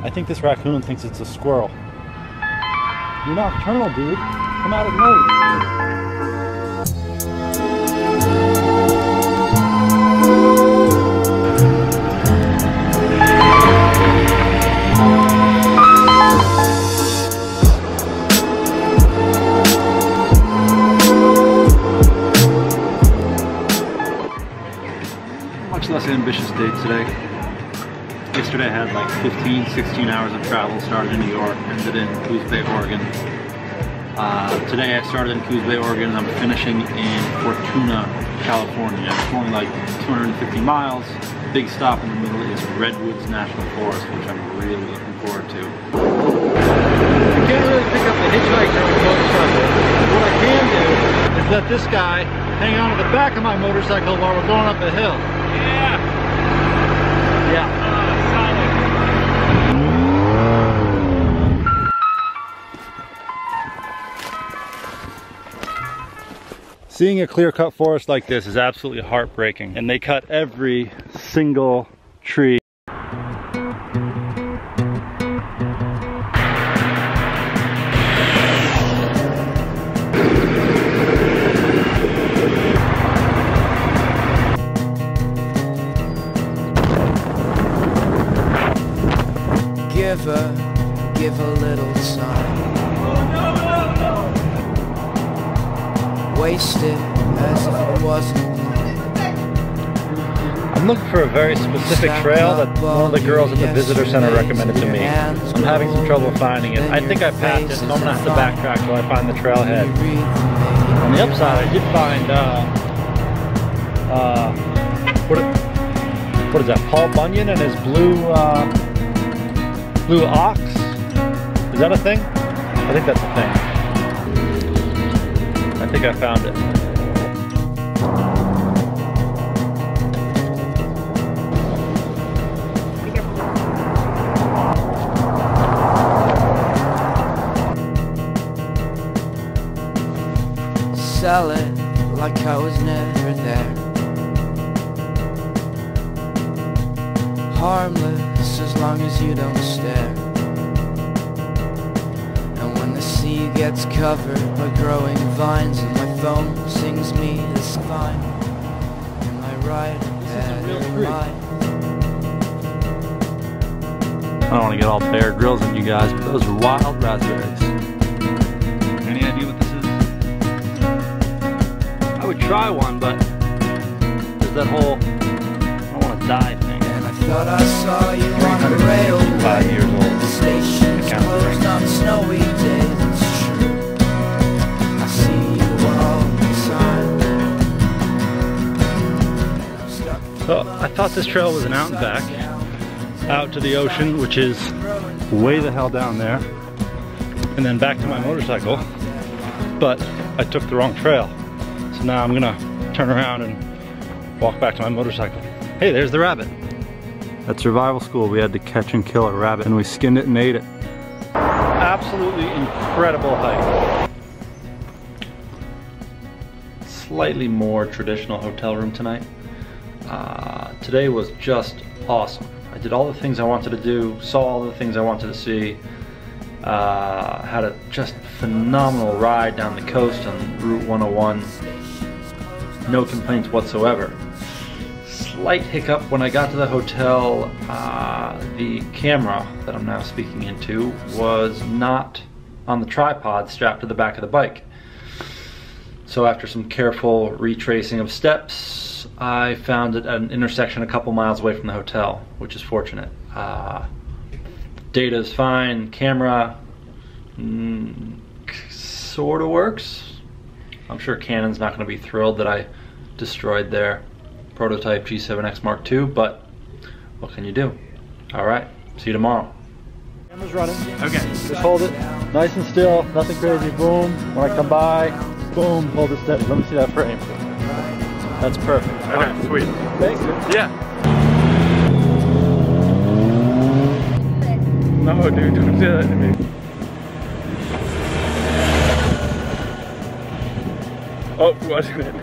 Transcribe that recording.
I think this raccoon thinks it's a squirrel. You're nocturnal, dude. Come out at night. Much less ambitious day today. Yesterday I had like 15, 16 hours of travel, started in New York, ended in Coos Bay, Oregon. Uh, today I started in Coos Bay, Oregon, and I'm finishing in Fortuna, California. It's only like 250 miles. Big stop in the middle is Redwoods National Forest, which I'm really looking forward to. I can't really pick up the hitchhiker on the motorcycle. What I can do is let this guy hang on to the back of my motorcycle while we're going up the hill. Yeah. Yeah. Seeing a clear-cut forest like this is absolutely heartbreaking. And they cut every single tree. Give her, give a little time. Waste it as if it wasn't I'm looking for a very specific trail that one of the girls at the visitor center recommended to me. I'm having some trouble finding it. I think I passed it, so I'm gonna have to backtrack till I find the trailhead. On the upside, I did find, uh, uh, what, what is that, Paul Bunyan and his blue, uh, blue ox? Is that a thing? I think that's a thing. I think I found it. Sell it like I was never there. Harmless as long as you don't stare. Gets covered by growing vines and my phone sings me this fine. Am I right or This is a real bad right? I don't want to get all Bear Grylls on you guys, but those are wild raspberries. Any idea what this is? I would try one, but there's that whole I don't want to die thing. And I thought I saw you on the 355 railway. years old. The station's I count closed on snowy days. Thought this trail was an out and back, out to the ocean, which is way the hell down there, and then back to my motorcycle. But I took the wrong trail. So now I'm gonna turn around and walk back to my motorcycle. Hey, there's the rabbit. At survival school, we had to catch and kill a rabbit, and we skinned it and ate it. Absolutely incredible hike. Slightly more traditional hotel room tonight. Uh, today was just awesome. I did all the things I wanted to do, saw all the things I wanted to see. Uh, had a just phenomenal ride down the coast on Route 101. No complaints whatsoever. Slight hiccup when I got to the hotel. Uh, the camera that I'm now speaking into was not on the tripod strapped to the back of the bike. So after some careful retracing of steps, I found it at an intersection a couple miles away from the hotel, which is fortunate. Uh, data is fine, camera mm, sort of works. I'm sure Canon's not going to be thrilled that I destroyed their prototype G7X Mark II, but what can you do? All right, see you tomorrow. Camera's running. Okay. Just hold it nice and still, nothing crazy. Boom. When I come by, boom, hold it steady. Let me see that frame. That's perfect. Okay, sweet. Thanks. Yeah. No, dude, don't do that to me. Oh, wasn't it?